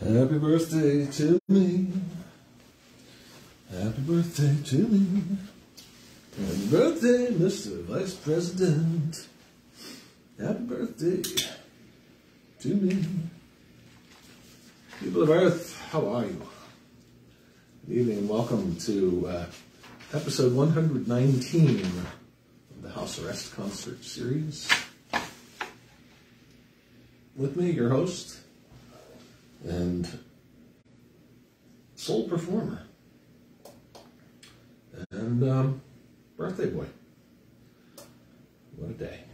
Happy birthday to me. Happy birthday to me. Happy birthday, Mr. Vice President. Happy birthday to me. People of Earth, how are you? Good evening and welcome to uh, episode 119 of the House Arrest Concert Series. With me, your host and soul performer and um, birthday boy. What a day.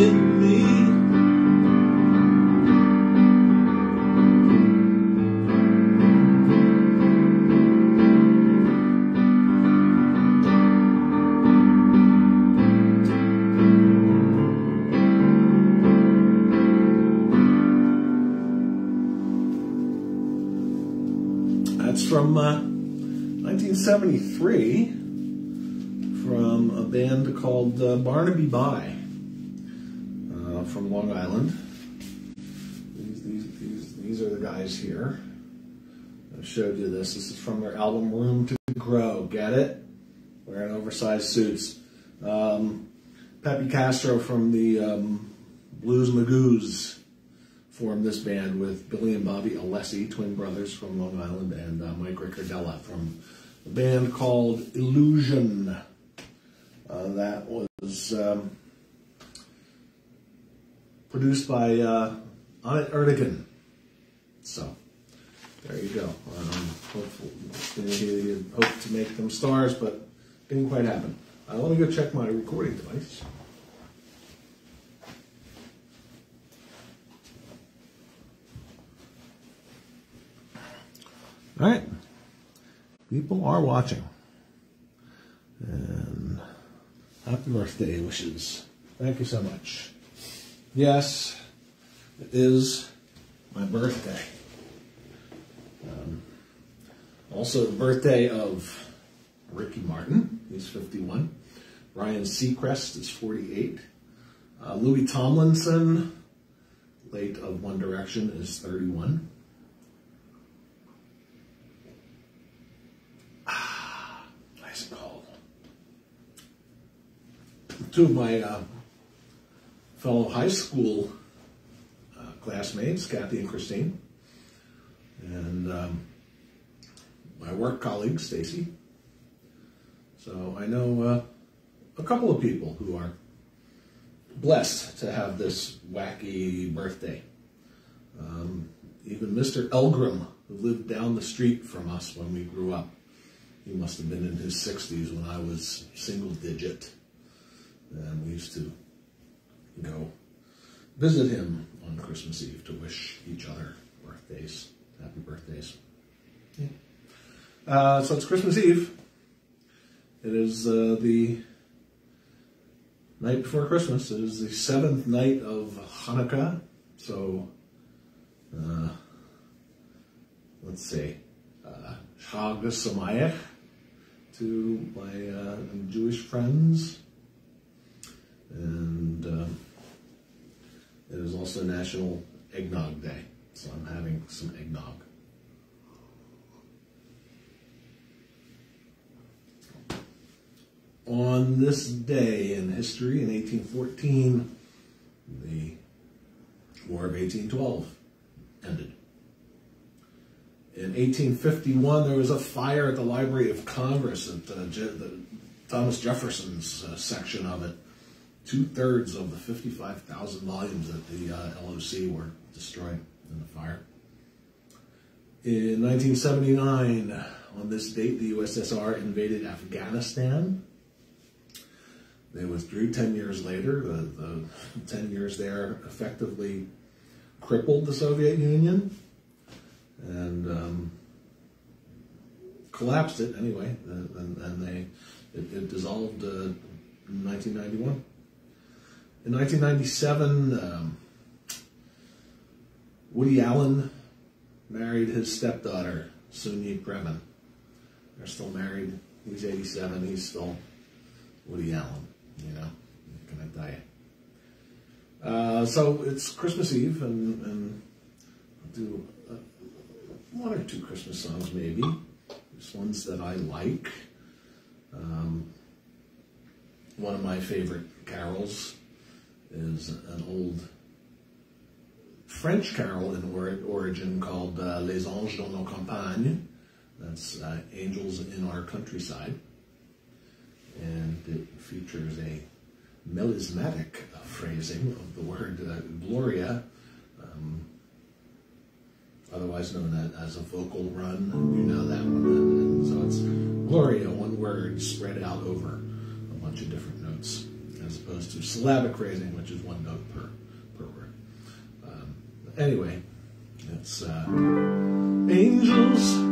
In me. That's from uh, 1973 from a band called uh, Barnaby Bye guys here. I showed you this. This is from their album Room to Grow. Get it? Wearing oversized suits. Um, Peppy Castro from the um, Blues Magoos formed this band with Billy and Bobby Alessi, twin brothers from Long Island, and uh, Mike Ricciardella from a band called Illusion. Uh, that was um, produced by uh, Ahmet Ertegun. So, there you go. Um, hopefully, he hoped to make them stars, but didn't quite happen. Uh, let me go check my recording device. All right. People are watching. And happy birthday wishes. Thank you so much. Yes, it is my birthday. Um, also, the birthday of Ricky Martin. He's 51. Ryan Seacrest is 48. Uh, Louis Tomlinson, late of One Direction, is 31. Ah, nice cold. two of my uh, fellow high school classmates, Kathy and Christine, and um, my work colleague, Stacy. So I know uh, a couple of people who are blessed to have this wacky birthday. Um, even Mr. Elgrim, who lived down the street from us when we grew up, he must have been in his 60s when I was single digit. And we used to go visit him on Christmas Eve to wish each other birthdays, happy birthdays. Yeah. Uh, so it's Christmas Eve. It is uh, the night before Christmas. It is the seventh night of Hanukkah. So, uh, let's see, uh, Chag Sameach to my uh, Jewish friends. And um, it is also National Eggnog Day. So I'm having some eggnog. on this day in history in 1814, the War of 1812 ended. In 1851, there was a fire at the Library of Congress at the Thomas Jefferson's uh, section of it. Two thirds of the 55,000 volumes at the uh, LOC were destroyed in the fire. In 1979, on this date, the USSR invaded Afghanistan they withdrew 10 years later. The, the 10 years there effectively crippled the Soviet Union and um, collapsed it anyway. And, and they it, it dissolved uh, in 1991. In 1997, um, Woody Allen married his stepdaughter, Soon-Yi Previn. They're still married. He's 87. He's still Woody Allen you know, I'm gonna die. Uh, so it's Christmas Eve, and, and I'll do uh, one or two Christmas songs maybe. There's ones that I like. Um, one of my favorite carols is an old French carol in or origin called uh, Les Anges dans nos campagnes. That's uh, Angels in Our Countryside and it features a melismatic phrasing of the word uh, Gloria, um, otherwise known as a vocal run. You know that one. And so it's Gloria, one word spread out over a bunch of different notes, as opposed to syllabic phrasing, which is one note per, per word. Um, anyway, it's uh, Angels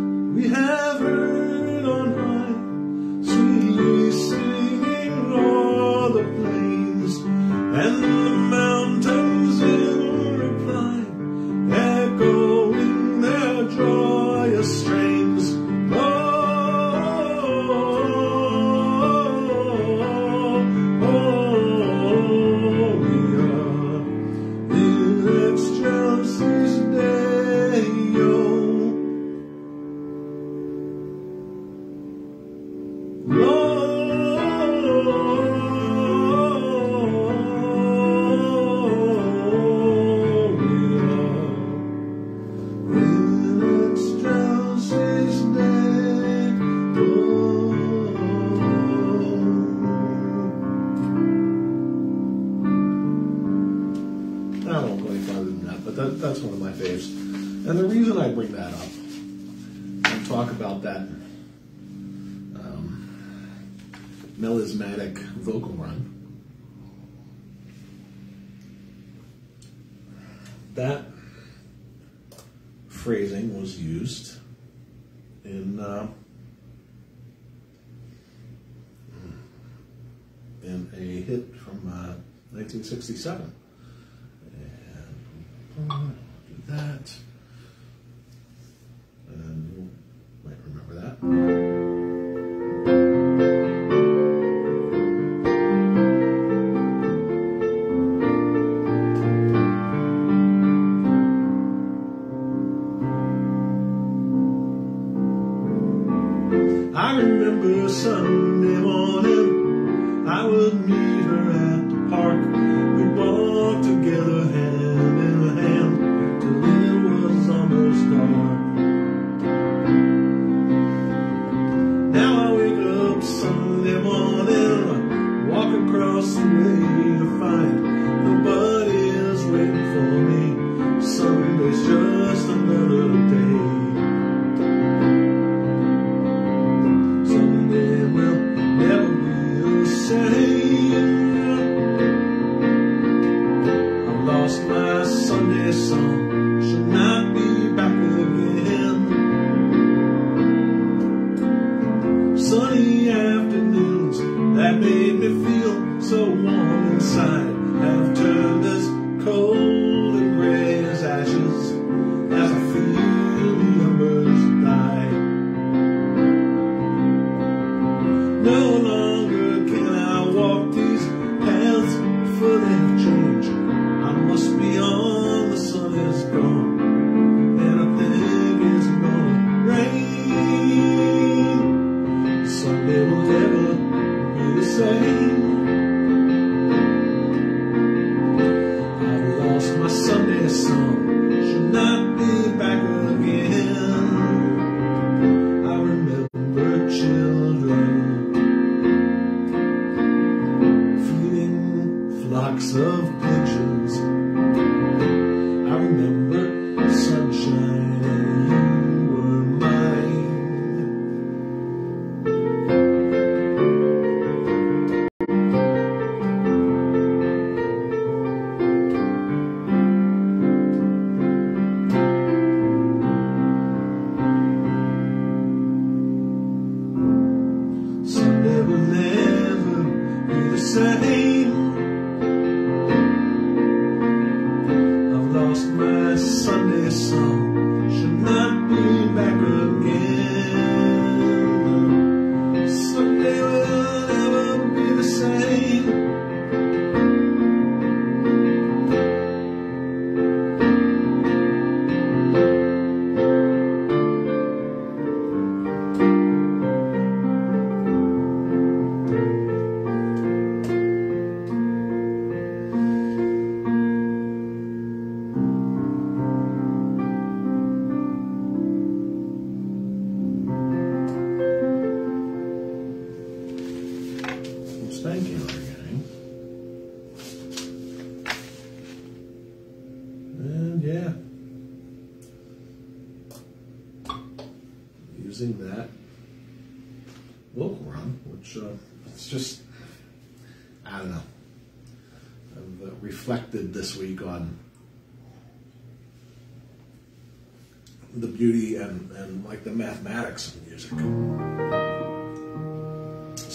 melismatic vocal run, that phrasing was used in uh, in a hit from uh, 1967. And do that. And you might remember that. hope someday walk across the way to find be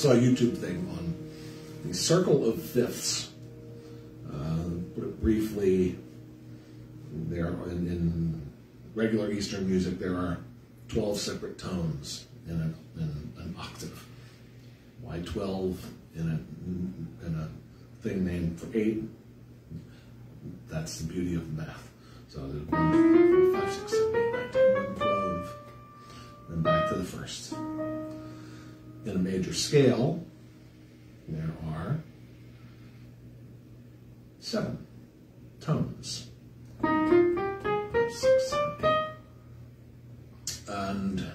Saw a YouTube thing on the circle of fifths. Uh, put it briefly, there in, in regular Eastern music there are 12 separate tones in, a, in an octave. Why 12 in a, in a thing named for 8? That's the beauty of math. So there's 1, 4, 5, 6, 7, 8, 9, 10, 11, 12. Then back to the first. In a major scale, there are seven tones. And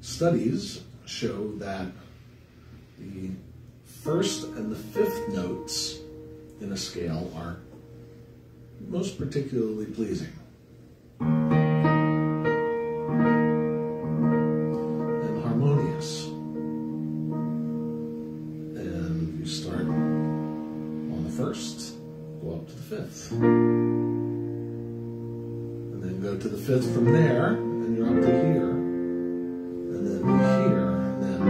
studies show that the first and the fifth notes in a scale are most particularly pleasing. First, go up to the fifth. And then go to the fifth from there, and you're up to here. And then here, and then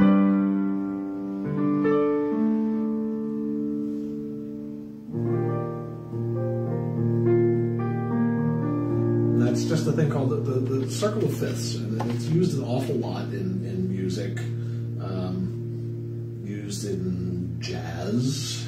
And that's just a thing called the, the, the circle of fifths, and it's used an awful lot in, in music, um, used in jazz,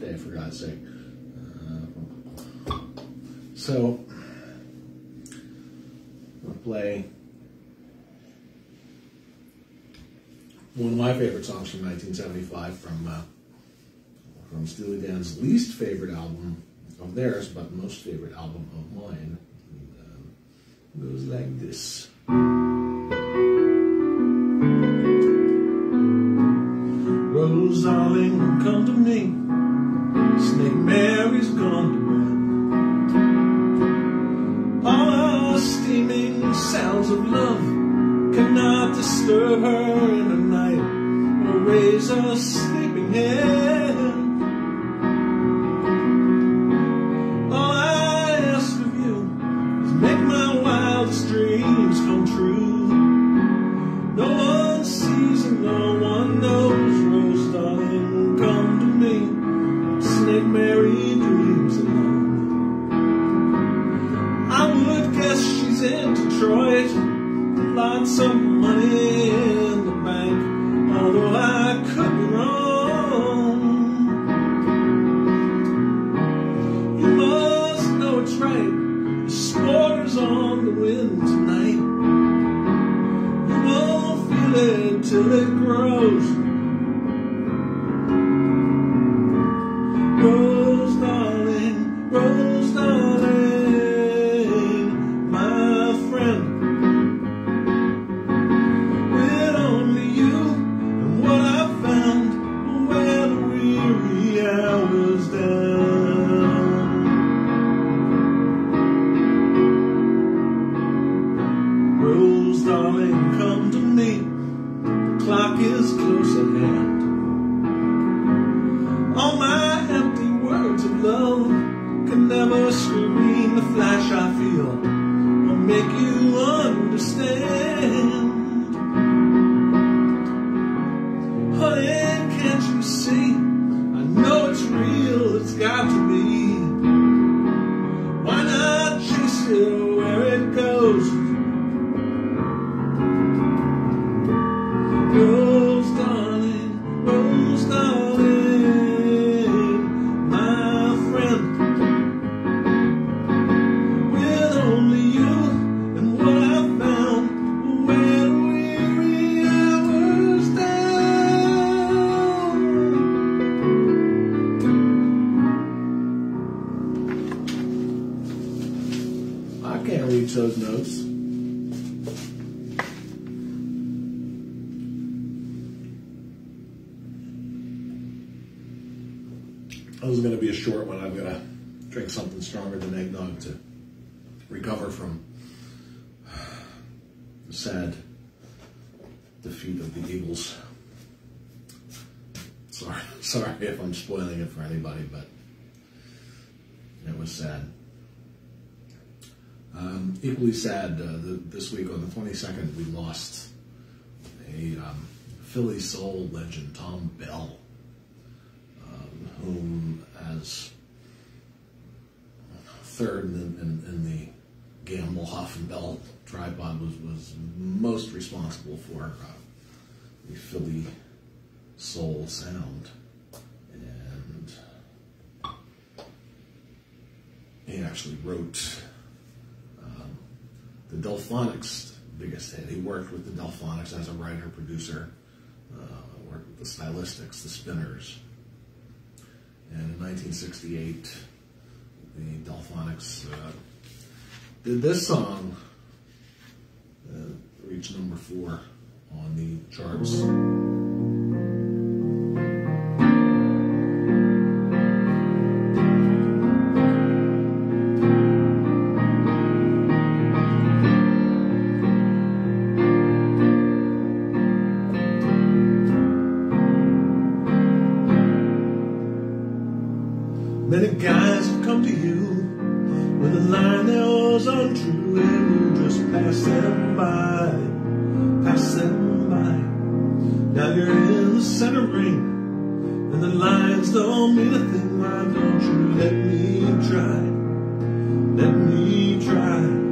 today, for God's sake. Uh, so, I'll play one of my favorite songs from 1975 from uh, from Steely Dan's least favorite album of theirs, but most favorite album of mine. And, um, goes like this. Rose, darling, come to me. Mary's gone to bed. All our steaming sounds of love cannot disturb her in the night or raise her sleeping head. from the sad defeat of the Eagles. Sorry, sorry if I'm spoiling it for anybody, but it was sad. Um, equally sad, uh, the, this week on the 22nd, we lost a um, Philly soul legend, Thom Bell, um, whom as third in, in, in the Gamble, Huff and Bell tripod was, was most responsible for uh, the Philly soul sound. And he actually wrote um, the Delfonics' biggest hit. He worked with the Delfonics as a writer, producer, uh, worked with the Stylistics, the Spinners. And in 1968, the Delfonics. Uh, did this song uh, reach number four on the charts? lines don't mean a thing. Why don't you let me try? Let me try.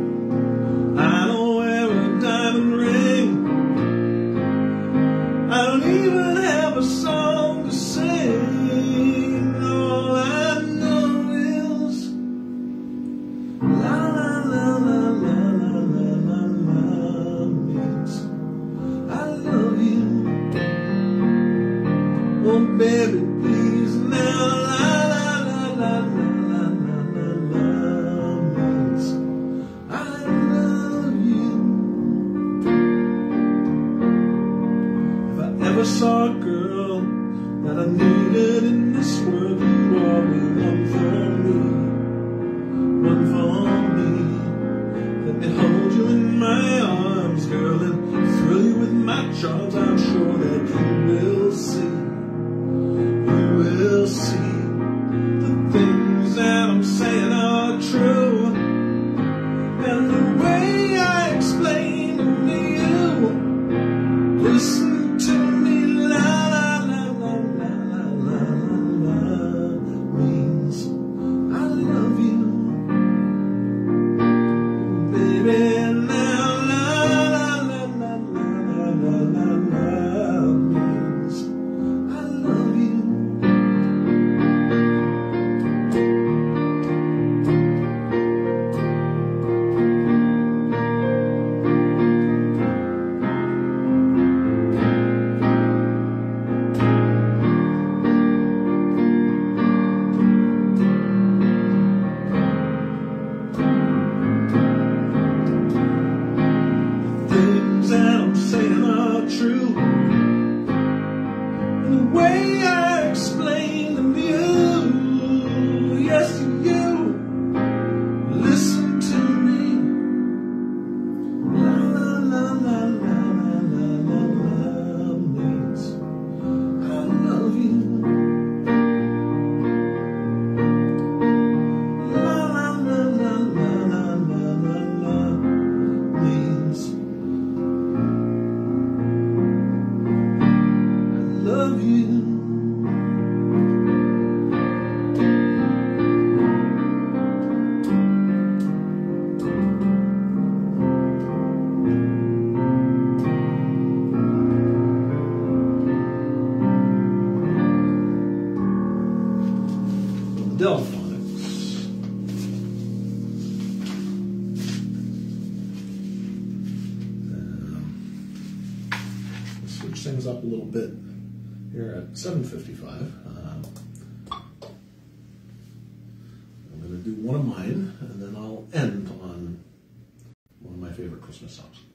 one of mine, and then I'll end on one of my favorite Christmas songs.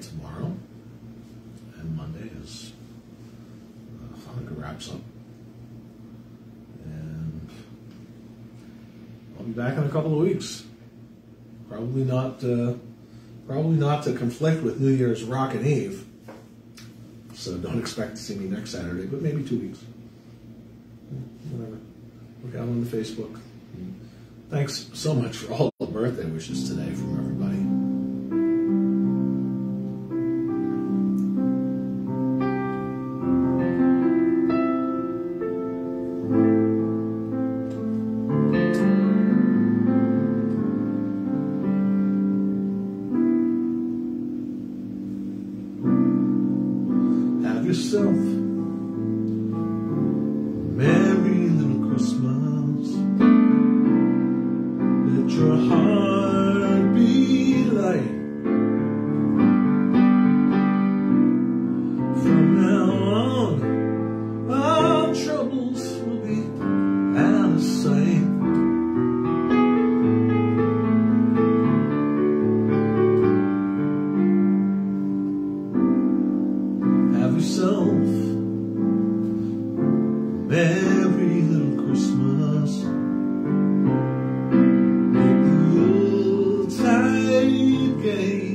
tomorrow, and Monday is uh, Hanukkah wraps up. And I'll be back in a couple of weeks. Probably not. Uh, probably not to conflict with New Year's Rockin' Eve. So don't expect to see me next Saturday, but maybe two weeks. Whatever. Look out on the Facebook. Thanks so much for all the birthday wishes today from everybody. day.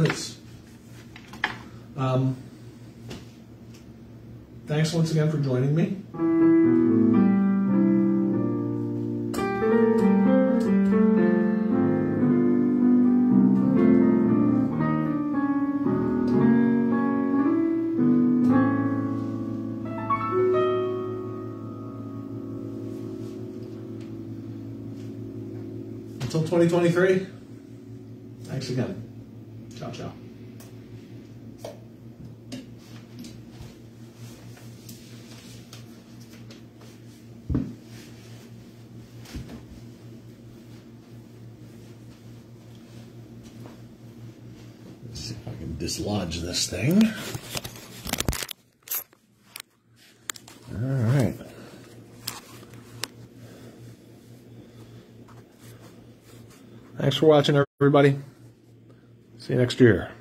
30 minutes. Um, thanks once again for joining me. Until 2023. Thanks again. Ciao, ciao. Let's see if I can dislodge this thing. All right. Thanks for watching, everybody. See you next year.